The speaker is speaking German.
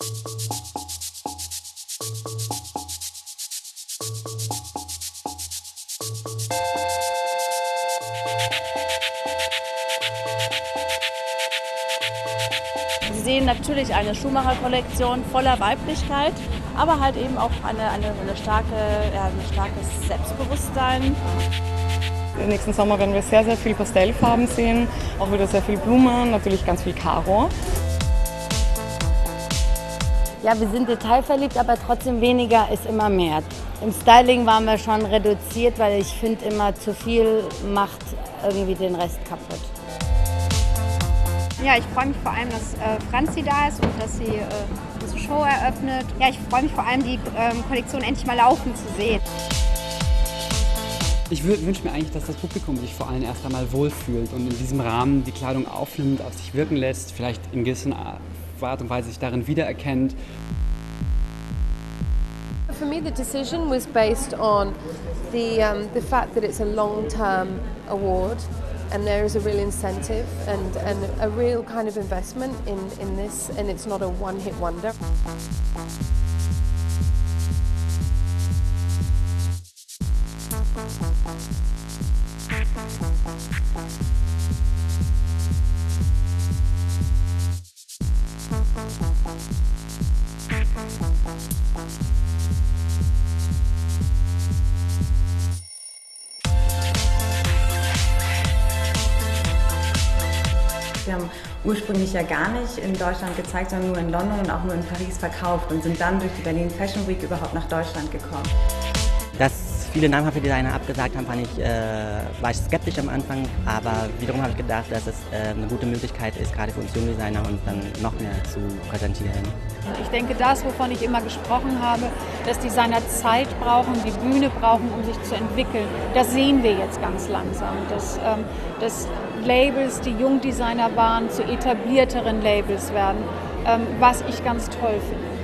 Sie sehen natürlich eine Schumacher-Kollektion voller Weiblichkeit, aber halt eben auch eine, eine, eine starke, ja, ein starkes Selbstbewusstsein. Nächsten Sommer werden wir sehr, sehr viel Pastellfarben sehen, auch wieder sehr viel Blumen, natürlich ganz viel Karo. Ja, wir sind detailverliebt, aber trotzdem weniger ist immer mehr. Im Styling waren wir schon reduziert, weil ich finde immer zu viel macht irgendwie den Rest kaputt. Ja, ich freue mich vor allem, dass äh, Franzi da ist und dass sie äh, unsere Show eröffnet. Ja, ich freue mich vor allem, die ähm, Kollektion endlich mal laufen zu sehen. Ich wünsche mir eigentlich, dass das Publikum sich vor allem erst einmal wohlfühlt und in diesem Rahmen die Kleidung aufnimmt, auf sich wirken lässt, vielleicht in gewisser Art und Weise sich darin wiedererkennt. For me, the decision was based on the um, the fact that it's a long-term award, and there is a real incentive and, and a real kind of investment in, in this, and it's not a one-hit wonder. Wir haben ursprünglich ja gar nicht in Deutschland gezeigt, sondern nur in London und auch nur in Paris verkauft und sind dann durch die Berlin Fashion Week überhaupt nach Deutschland gekommen. Dass viele namhafte Designer abgesagt haben, fand ich, äh, war ich skeptisch am Anfang, aber wiederum habe ich gedacht, dass es äh, eine gute Möglichkeit ist, gerade für uns Jungdesigner uns dann noch mehr zu präsentieren. Ich denke, das, wovon ich immer gesprochen habe, dass Designer Zeit brauchen, die Bühne brauchen, um sich zu entwickeln, das sehen wir jetzt ganz langsam. Dass, ähm, dass Labels, die Jungdesigner waren, zu etablierteren Labels werden, ähm, was ich ganz toll finde.